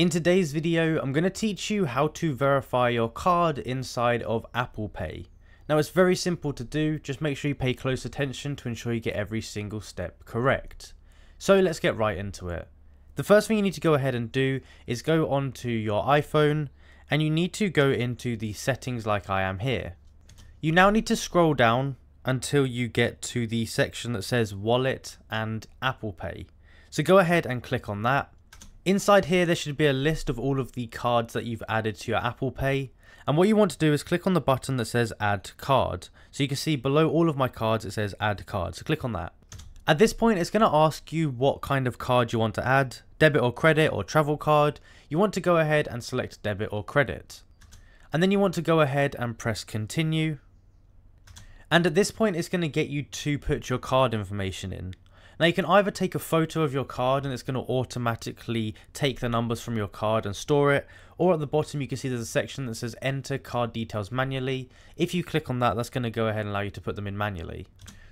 In today's video, I'm going to teach you how to verify your card inside of Apple Pay. Now it's very simple to do, just make sure you pay close attention to ensure you get every single step correct. So let's get right into it. The first thing you need to go ahead and do is go onto your iPhone and you need to go into the settings like I am here. You now need to scroll down until you get to the section that says wallet and Apple Pay. So go ahead and click on that Inside here, there should be a list of all of the cards that you've added to your Apple Pay. And what you want to do is click on the button that says add card. So you can see below all of my cards, it says add card. So click on that. At this point, it's going to ask you what kind of card you want to add, debit or credit or travel card. You want to go ahead and select debit or credit. And then you want to go ahead and press continue. And at this point, it's going to get you to put your card information in. Now you can either take a photo of your card and it's going to automatically take the numbers from your card and store it, or at the bottom you can see there's a section that says enter card details manually. If you click on that, that's going to go ahead and allow you to put them in manually.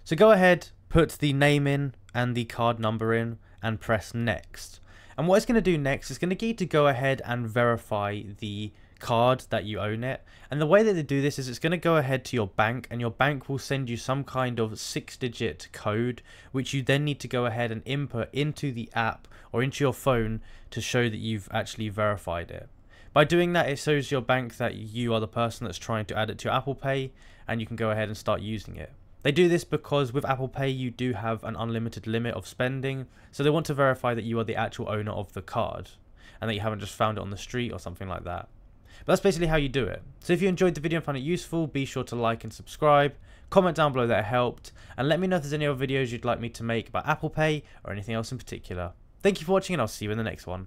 So go ahead, put the name in and the card number in and press next. And what it's going to do next is going to get you to go ahead and verify the card that you own it. And the way that they do this is it's going to go ahead to your bank and your bank will send you some kind of six digit code which you then need to go ahead and input into the app or into your phone to show that you've actually verified it. By doing that, it shows your bank that you are the person that's trying to add it to Apple Pay and you can go ahead and start using it. They do this because with Apple Pay you do have an unlimited limit of spending, so they want to verify that you are the actual owner of the card and that you haven't just found it on the street or something like that. But that's basically how you do it. So if you enjoyed the video and found it useful, be sure to like and subscribe. Comment down below that it helped. And let me know if there's any other videos you'd like me to make about Apple Pay or anything else in particular. Thank you for watching and I'll see you in the next one.